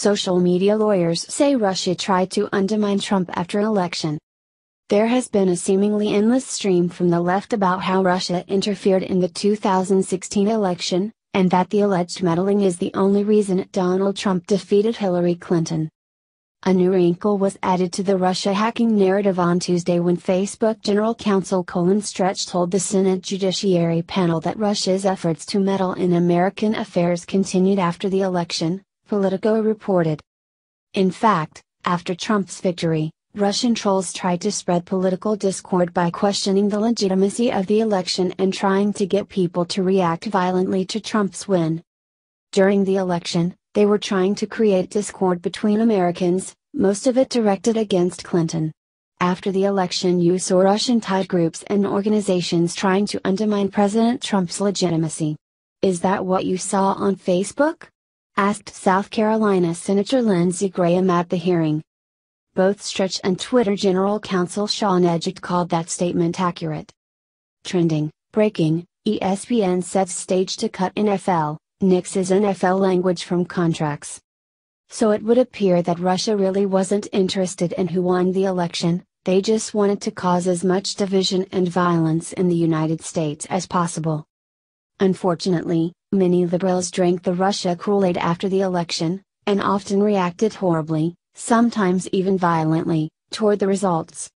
Social media lawyers say Russia tried to undermine Trump after election. There has been a seemingly endless stream from the left about how Russia interfered in the 2016 election, and that the alleged meddling is the only reason Donald Trump defeated Hillary Clinton. A new wrinkle was added to the Russia hacking narrative on Tuesday when Facebook General Counsel Colin Stretch told the Senate Judiciary panel that Russia's efforts to meddle in American affairs continued after the election, Politico reported. In fact, after Trump's victory, Russian trolls tried to spread political discord by questioning the legitimacy of the election and trying to get people to react violently to Trump's win. During the election, they were trying to create discord between Americans, most of it directed against Clinton. After the election, you saw Russian tied groups and organizations trying to undermine President Trump's legitimacy. Is that what you saw on Facebook? Asked South Carolina Senator Lindsey Graham at the hearing. Both Stretch and Twitter General Counsel Sean Edgett called that statement accurate. Trending, breaking, ESPN sets stage to cut NFL, nixes NFL language from contracts. So it would appear that Russia really wasn't interested in who won the election, they just wanted to cause as much division and violence in the United States as possible. Unfortunately, many liberals drank the Russia Kool Aid after the election, and often reacted horribly, sometimes even violently, toward the results.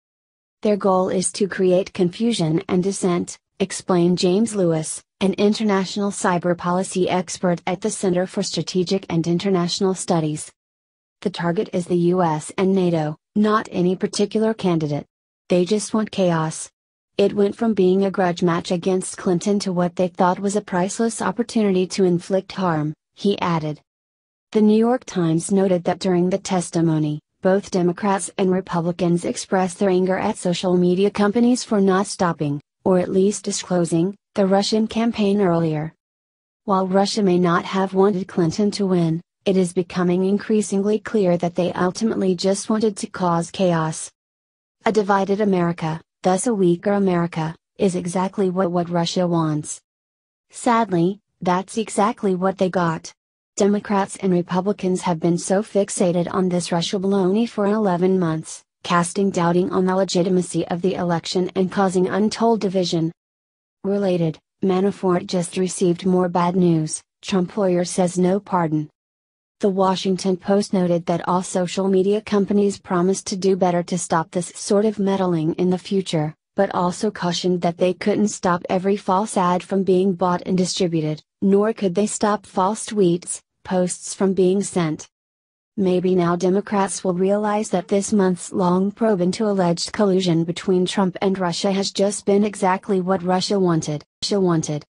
Their goal is to create confusion and dissent, explained James Lewis, an international cyber policy expert at the Center for Strategic and International Studies. The target is the US and NATO, not any particular candidate. They just want chaos. It went from being a grudge match against Clinton to what they thought was a priceless opportunity to inflict harm, he added. The New York Times noted that during the testimony, both Democrats and Republicans expressed their anger at social media companies for not stopping, or at least disclosing, the Russian campaign earlier. While Russia may not have wanted Clinton to win, it is becoming increasingly clear that they ultimately just wanted to cause chaos. A divided America, thus a weaker America, is exactly what, what Russia wants. Sadly, that's exactly what they got. Democrats and Republicans have been so fixated on this Russia baloney for 11 months, casting doubting on the legitimacy of the election and causing untold division. Related, Manafort just received more bad news, Trump lawyer says no pardon. The Washington Post noted that all social media companies promised to do better to stop this sort of meddling in the future, but also cautioned that they couldn't stop every false ad from being bought and distributed, nor could they stop false tweets, posts from being sent. Maybe now Democrats will realize that this months long probe into alleged collusion between Trump and Russia has just been exactly what Russia wanted. Russia wanted.